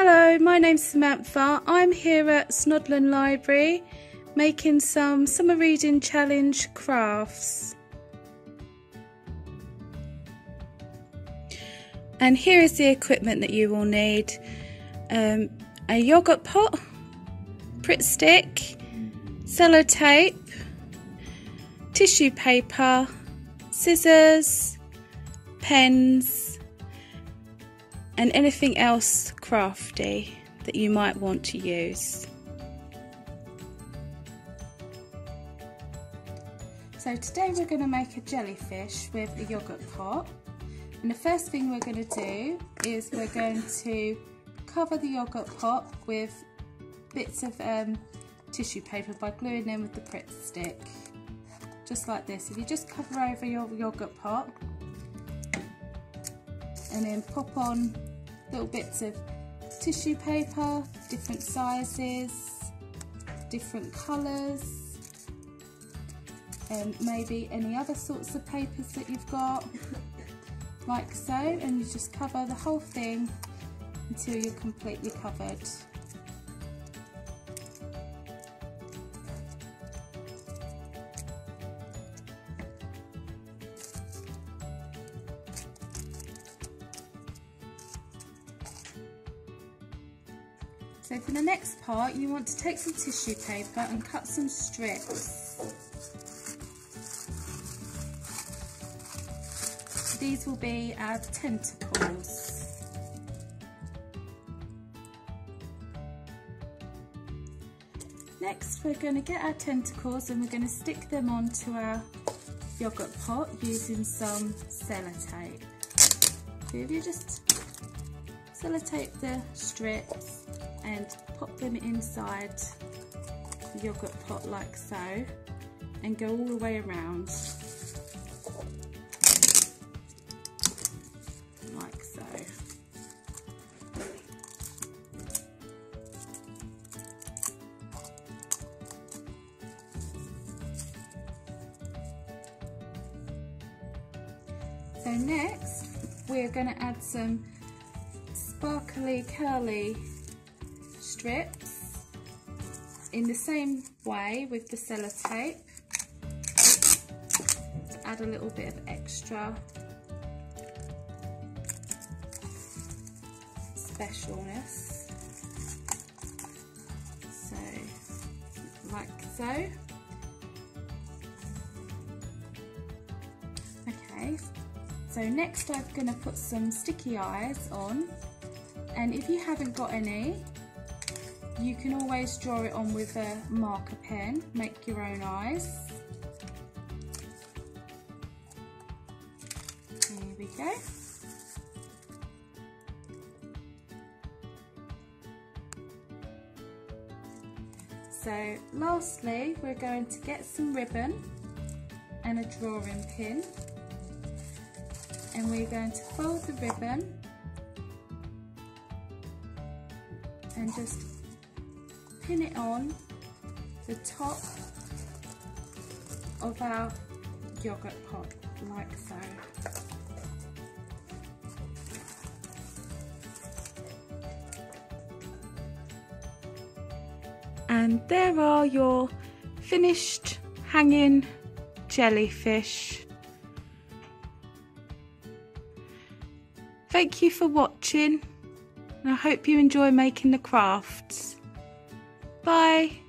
Hello, my name's Samantha. I'm here at Snodland Library making some Summer Reading Challenge crafts. And here is the equipment that you will need. Um, a yoghurt pot, Pritt stick, sellotape, tissue paper, scissors, pens, and anything else crafty that you might want to use. So today we're going to make a jellyfish with a yoghurt pot and the first thing we're going to do is we're going to cover the yoghurt pot with bits of um, tissue paper by gluing them with the Pritt stick just like this. If you just cover over your yoghurt pot and then pop on little bits of tissue paper, different sizes, different colours, and maybe any other sorts of papers that you've got, like so, and you just cover the whole thing until you're completely covered. So for the next part, you want to take some tissue paper and cut some strips. These will be our tentacles. Next, we're going to get our tentacles and we're going to stick them onto our yogurt pot using some sellotape. So if you just sellotape the strips and pop them inside the yogurt pot like so and go all the way around like so. So next we're going to add some sparkly curly strips in the same way with the sellotape. Add a little bit of extra specialness. So, like so. Okay, so next I'm going to put some sticky eyes on and if you haven't got any you can always draw it on with a marker pen, make your own eyes. There we go. So lastly we're going to get some ribbon and a drawing pin and we're going to fold the ribbon and just pin it on the top of our yogurt pot like so. And there are your finished hanging jellyfish. Thank you for watching and I hope you enjoy making the crafts. Bye.